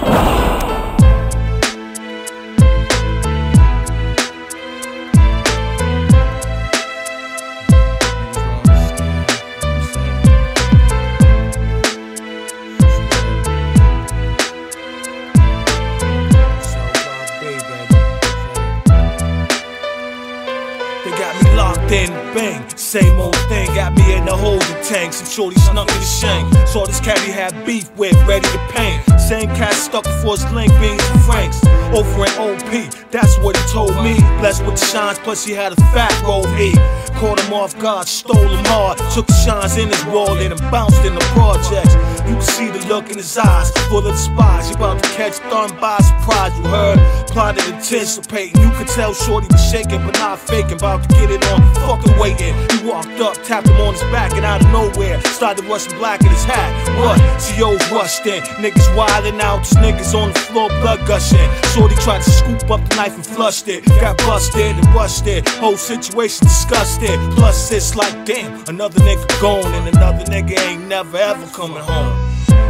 Oh! Then bang. Same old thing, got me in the holding tank. Some shorty snuck me the shank. Saw this cat he had beef with, ready to paint. Same cat stuck before his link beans and franks. Over in OP, that's what he told me. Blessed with the shines, plus he had a fat roll me. Caught him off guard, stole him hard. Took the shines in his wallet and bounced in the projects. You can see the look in his eyes, full of spies. He about to catch thorn by surprise, you heard? Plotted anticipating. You could tell Shorty was shaking, but not faking. About to get it on, fucking waiting. He walked up, tapped him on his back, and out of nowhere, started rushing black in his hat. What? CO's rushed in. Niggas wildin' out, just niggas on the floor, blood gushing. Shorty tried to scoop up the knife and flushed it. Got busted and rushed it. Whole situation disgusted. Plus, it's like, damn, another nigga gone, and another nigga ain't never ever coming home.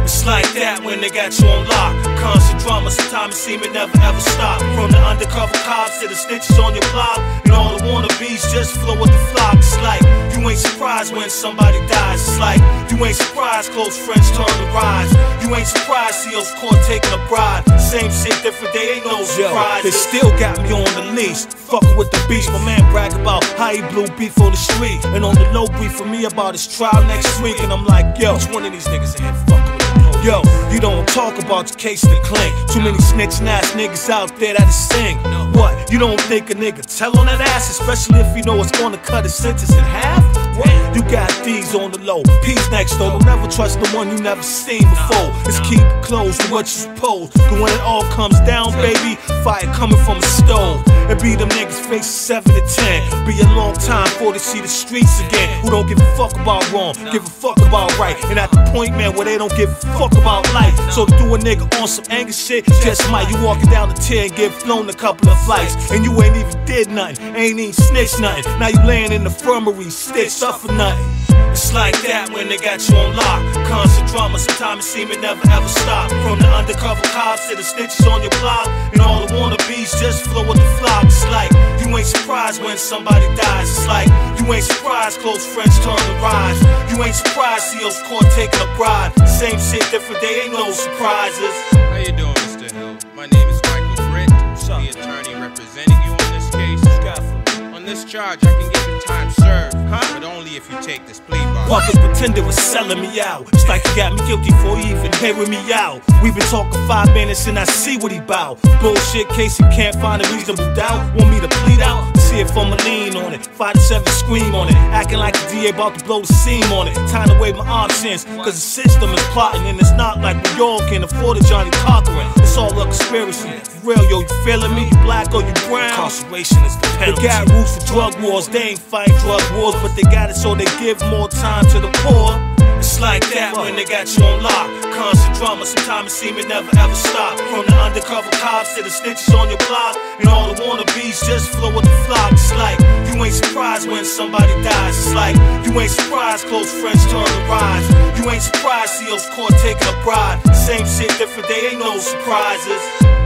It's like that when they got you on lock. Constant drama, sometimes it seem it never ever stop. From the undercover cops to the stitches on your block, and all the wannabes just flow with the flock. It's like you ain't surprised when somebody dies. It's like you ain't surprised close friends turn to rise. You ain't surprised CO's court taking a bride. Same shit, different day, ain't no surprise. They still got me on the leash. Fuckin' with the beast. My man brag about how he blew beef on the street. And on the low beef for me about his trial next week. And I'm like, yo, which one of these niggas in here fucking with the police? Yo, you don't talk about your case to clink. Too many snitching ass niggas out there that'll sing. What? You don't think a nigga tell on that ass, especially if you know it's gonna cut his sentence in half? You got these on the low. Peace next though. Don't never trust the one you never seen before. Let's keep it close to what you supposed. Cause when it all comes down, baby, fire coming from a stove. It be them niggas faces 7 to 10. Be a long time for to see the streets again. Who don't give a fuck about wrong, give a fuck about right. And at the point, man, where they don't give a fuck about life. So to do a nigga on some anger shit, just might you walking down the tier and get flown a couple of flights. And you ain't even did nothing, ain't even snitched nothing. Now you laying in the infirmary, stitched up for nothing. It's like that when they got you on lock. Constant drama, sometimes it seem it never ever stop. From the undercover cops to the snitches on your block, and all the wannabes just flow with the flock. It's like you ain't surprised when somebody dies. It's like you ain't surprised close friends turn to rise. You ain't surprised CO's court taking a bride. Same shit, different day, ain't no surprises. How you doing, Mr. Hill? My name is Michael Britt, the attorney representing you on this case. On this charge, I can give you time served, but only if you take this plea bargain. Walkers pretended was selling me out. It's like you got me guilty for even hearing me out. We've been talking five minutes and I see what he bout. Bullshit case you can't find a reasonable doubt. Want me to plead out? See if I'ma lean on it. Five to seven scream on it. Acting like the DA about to blow the seam on it. Time to weigh my options. Cause the system is plotting and it's not like New York can afford a Johnnie Cochran. It's all conspiracy. Real, yo, you feeling me? You black or you brown? Incarceration is the penalty. They got rules for drug wars. They ain't fight drug wars, but they got it so they give more time to the poor. It's like that when they got you on lock. Constant drama, sometimes it seem it never ever stop. From the undercover cops to the snitches on your block, and all the wannabes just flow with the flock. It's like ain't surprised when somebody dies. It's like you ain't surprised close friends turn to rise. You ain't surprised CO's court taking a bride. Same shit, different day, ain't no surprises.